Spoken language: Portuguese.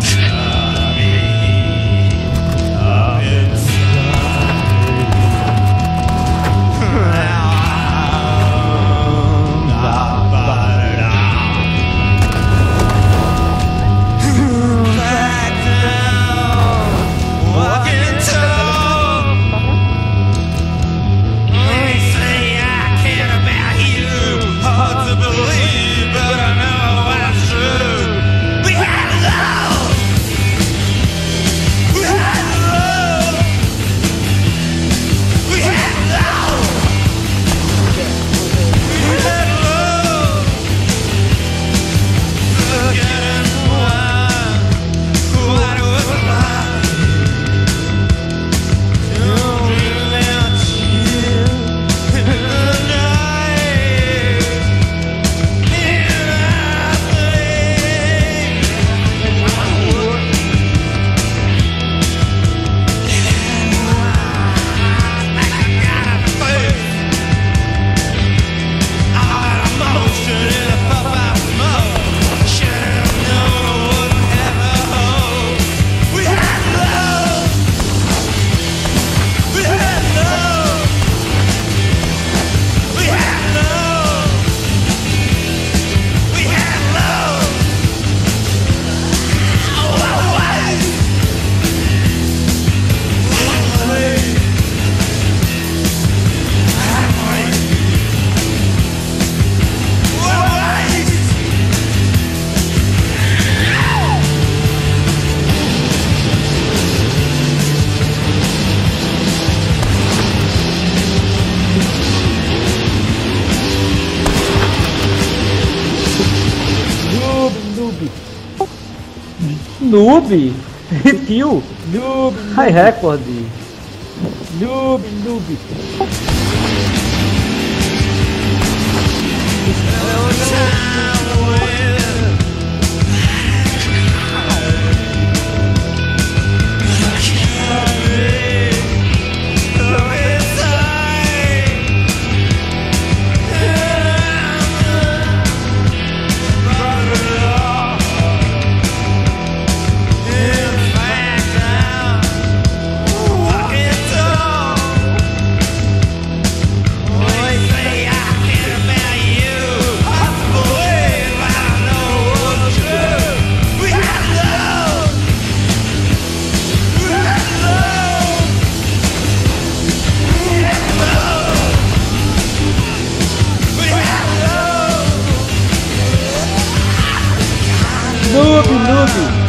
Adam. Noob, Repeal, Noob, High Record, Noob, Noob. Oh, no. Noob.